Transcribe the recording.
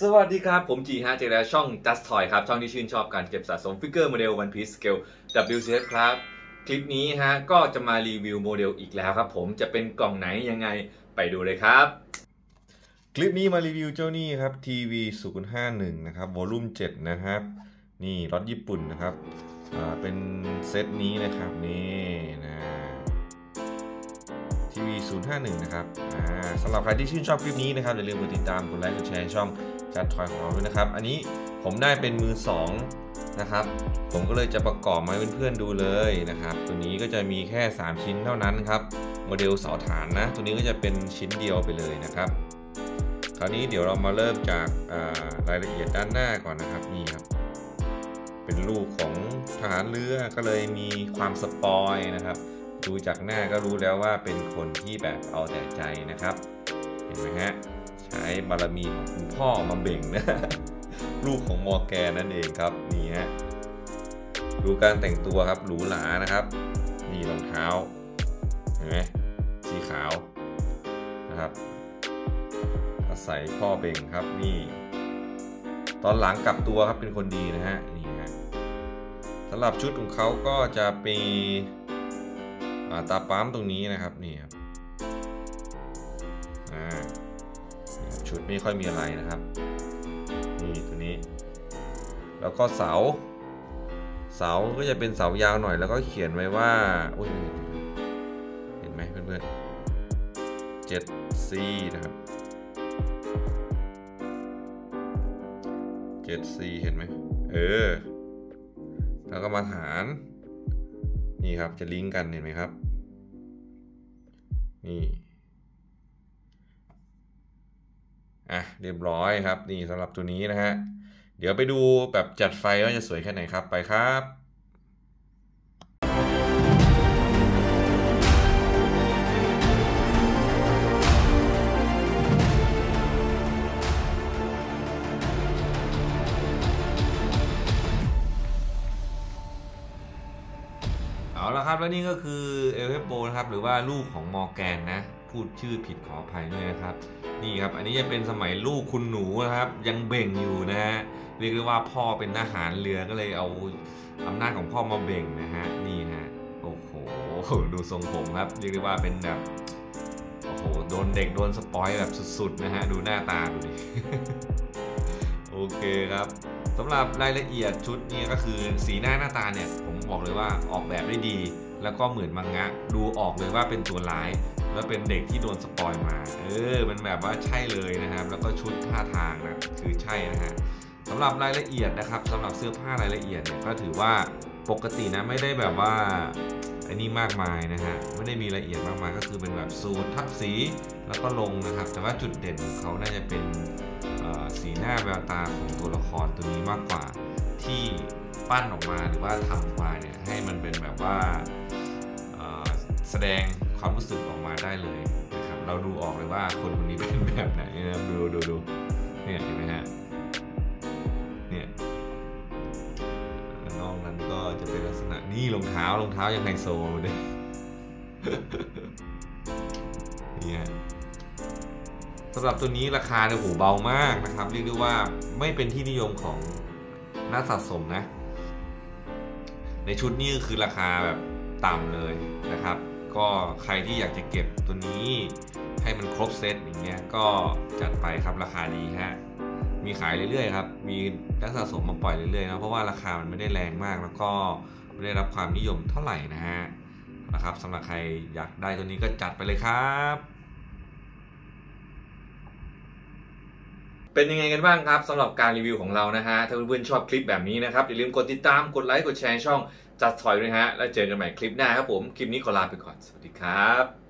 สวัสดีครับ ผมจีฮะเจอแล้วช่อง Just Toy ครับ ช่องที่ชื่นชอบการเก็บสะสม figure โมเดล One Piece Scale WCF ครับ คลิปนี้ฮะ ก็จะมารีวิวโมเดลอีกแล้วครับผมจะเป็นกล่องไหนยังไงไปดูเลยครับ คลิปนี้มารีวิวเจ้านี่ครับ TV 051 นะครับ volume 7 นะครับ นี่รถญี่ปุ่นนะครับเป็นเซตนี้นะครับ นี่นะทีวี051 นะครับสำหรับใครที่ชื่นชอบคลิปนี้นะครับ อย่าลืมกดติดตาม กดไลค์ กดแชร์ช่อง จัดทอยของเราด้วยนะครับ อันนี้ผมได้เป็นมือ2นะครับ ผมก็เลยจะประกอบมาให้เพื่อนๆดูเลยนะครับ ตัวนี้ก็จะมีแค่ 3 ชิ้นเท่านั้นครับ โมเดลเสาฐานนะ ตัวนี้ก็จะเป็นชิ้นเดียวไปเลยนะครับ คราวนี้เดี๋ยวเรามาเริ่มจากรายละเอียดด้านหน้าก่อนนะครับนี่ครับ เป็นลูกของทหารเรือก็เลยมีความสปอยนะครับ ดูจากหน้าก็รู้แล้วว่าเป็นคนที่แบบเอาแต่ใจนะครับ เห็นไหมฮะ ใช้บารมีของคุณพ่อมาเบ่งนะ ลูกของมอแกนนั่นเองครับนี่ฮะดูการแต่งตัวครับหรูหรานะครับนี่รองเท้าเห็นไหมสีขาวนะครับ อาศัยพ่อเบ่งครับนี่ตอนหลังกลับตัวครับเป็นคนดีนะฮะนี่ฮะสำหรับชุดของเขาก็จะมีตาปั๊มตรงนี้นะครับนี่ครับ ชุดไม่ค่อยมีอะไรนะครับ นี่ตัวนี้ แล้วก็เสา เสาก็จะเป็นเสายาวหน่อยแล้วก็เขียนไว้ว่าอุ้ยเห็นไหมเพื่อนๆ 7C นะครับ 7C เห็นไหมเออ แล้วก็มาฐานนี่ครับจะลิงก์กันเห็นไหมครับ นี่ อะเรียบร้อยครับ นี่สำหรับตัวนี้นะฮะ เดี๋ยวไปดูแบบจัดไฟว่าจะสวยแค่ไหนครับไปครับเอาละครับ แล้วนี่ก็คือเอลเฮโปนะครับ หรือว่าลูกของมอร์แกนนะ พูดชื่อผิดขออภัยด้วยนะครับ นี่ครับอันนี้จะเป็นสมัยลูกคุณหนูนะครับ ยังเบ่งอยู่นะฮะเรียกได้ว่าพ่อเป็นทหารเรือก็เลยเอาอำนาจของพ่อมาเบ่งนะฮะนี่ฮะโอ้โหดูทรงผมครับเรียกได้ว่าเป็นแบบโอ้โหโดนเด็กโดนสปอยแบบสุดๆนะฮะดูหน้าตาดูดิโอเคครับสำหรับรายละเอียดชุดนี้ก็คือสีหน้าหน้าตาเนี่ย ผมบอกเลยว่าออกแบบได้ดี แล้วก็เหมือนมังงะ ดูออกเลยว่าเป็นตัวร้าย แล้วเป็นเด็กที่โดนสปอยมา เออ มันแบบว่าใช่เลยนะครับ แล้วก็ชุดท่าทางนะ คือใช่นะฮะสำหรับรายละเอียดนะครับสำหรับเสื้อผ้ารายละเอียดเนี่ยก็ถือว่าปกตินะไม่ได้แบบว่าอันนี้มากมายนะฮะไม่ได้มีละเอียดมากมายก็คือเป็นแบบสูตรทับสีแล้วก็ลงนะครับ แต่ว่าจุดเด่นของเขาน่าจะเป็นสีหน้าแววตาของตัวละครตัวนี้มากกว่า ที่ปั้นออกมาหรือว่าทำออกมาเนี่ยให้มันเป็นแบบว่าแสดง ความรู้สึกออกมาได้เลยนะครับเราดูออกเลยว่าคนคนนี้เป็นแบบไหนนะดูดูดูเนี่ยเห็นไหมฮะเนี่ยนอกนั้นก็จะเป็นลักษณะนี่รองเท้ารองเท้ายังไฮโซเลยนี่ยสำหรับตัวนี้ราคาเนี่ยโหเบามากนะครับ เรียกได้ว่าไม่เป็นที่นิยมของนักสะสมนะ ในชุดนี้คือราคาแบบต่ำเลยนะครับ ก็ใครที่อยากจะเก็บตัวนี้ให้มันครบเซตอย่างเงี้ยก็จัดไปครับราคาดีฮะมีขายเรื่อยๆครับ มีนักสะสมมาปล่อยเรื่อยๆนะเพราะว่าราคามันไม่ได้แรงมากแล้วก็ไม่ได้รับความนิยมเท่าไหร่นะฮะนะครับสำหรับใครอยากได้ตัวนี้ก็จัดไปเลยครับ เป็นยังไงกันบ้างครับสำหรับการรีวิวของเรานะฮะถ้าเพื่อนๆชอบคลิปแบบนี้นะครับอย่าลืมกดติดตามกดไลค์กดแชร์ช่อง จัดถอยด้วยฮะ แล้วเจอกันใหม่คลิปหน้าครับผม คลิปนี้ขอลาไปก่อน สวัสดีครับ